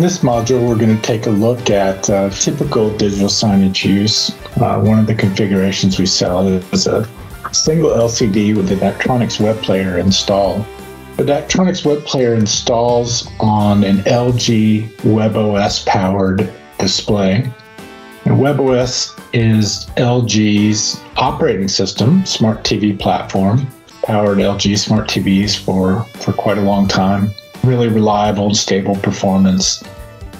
this module, we're going to take a look at uh, typical digital signage use. Uh, one of the configurations we sell is a single LCD with the Daktronics web player installed. The Daktronics web player installs on an LG WebOS powered display. And WebOS is LG's operating system, smart TV platform, powered LG smart TVs for, for quite a long time really reliable and stable performance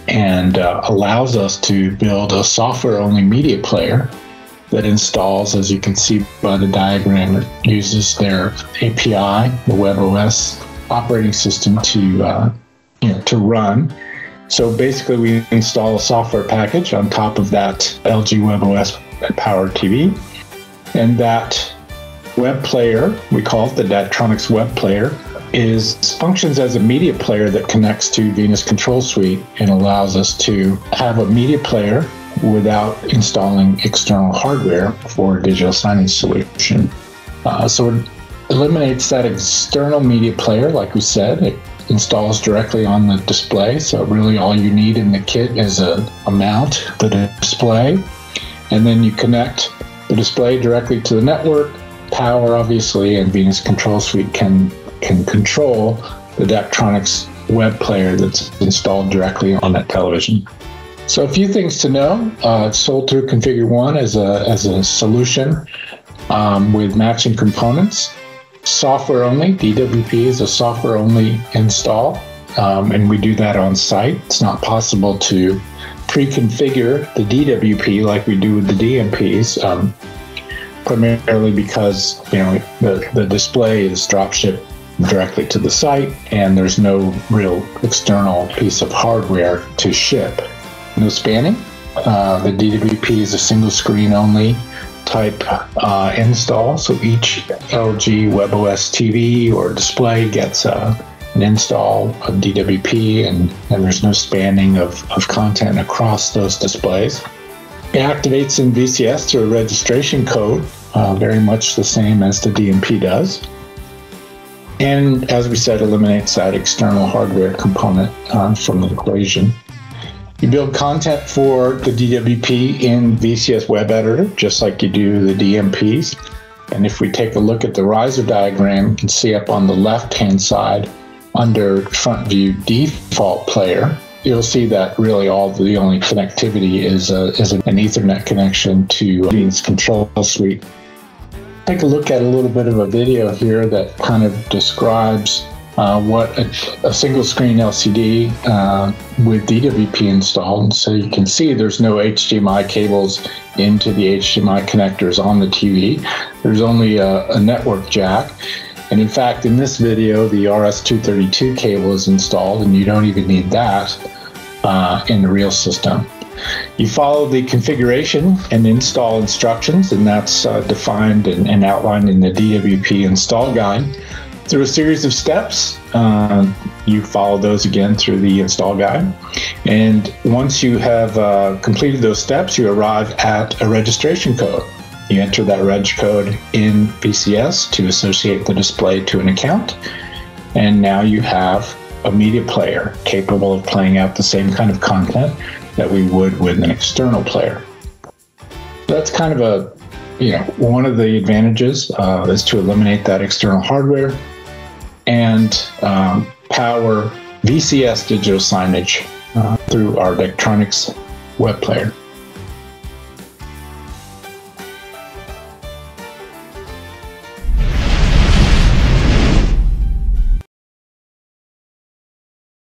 and uh, allows us to build a software only media player that installs, as you can see by the diagram, it uses their API, the WebOS operating system to uh, you know, to run. So basically, we install a software package on top of that LG WebOS powered TV, and that web player, we call it the Daktronics web player, is functions as a media player that connects to Venus Control Suite and allows us to have a media player without installing external hardware for a digital signage solution. Uh, so it eliminates that external media player, like we said. It installs directly on the display. So really all you need in the kit is a, a mount, the display, and then you connect the display directly to the network. Power, obviously, and Venus Control Suite can can control the Daktronics web player that's installed directly on that television. So a few things to know. Uh, sold through Configure One as a, as a solution um, with matching components. Software only, DWP is a software only install, um, and we do that on site. It's not possible to pre-configure the DWP like we do with the DMPs, um, primarily because you know the, the display is dropship directly to the site, and there's no real external piece of hardware to ship. No spanning. Uh, the DWP is a single screen only type uh, install, so each LG WebOS TV or display gets uh, an install of DWP, and, and there's no spanning of, of content across those displays. It activates in VCS through a registration code, uh, very much the same as the DMP does. And as we said, eliminates that external hardware component uh, from the equation. You build content for the DWP in VCS Web Editor, just like you do the DMPs. And if we take a look at the riser diagram, you can see up on the left-hand side under front view default player, you'll see that really all the only connectivity is, a, is an Ethernet connection to Venus Control Suite take a look at a little bit of a video here that kind of describes uh, what a, a, single screen LCD uh, with DWP installed. So you can see there's no HDMI cables into the HDMI connectors on the TV. There's only a, a network jack. And in fact, in this video, the RS-232 cable is installed, and you don't even need that uh, in the real system. You follow the configuration and install instructions, and that's uh, defined and, and, outlined in the DWP install guide. Through a series of steps, uh, you follow those again through the install guide. And once you have uh, completed those steps, you arrive at a registration code. You enter that reg code in VCS to associate the display to an account. And now you have a media player capable of playing out the same kind of content that we would with an external player. That's kind of a, you know, one of the advantages uh, is to eliminate that external hardware and um, power VCS digital signage uh, through our Daktronics web player.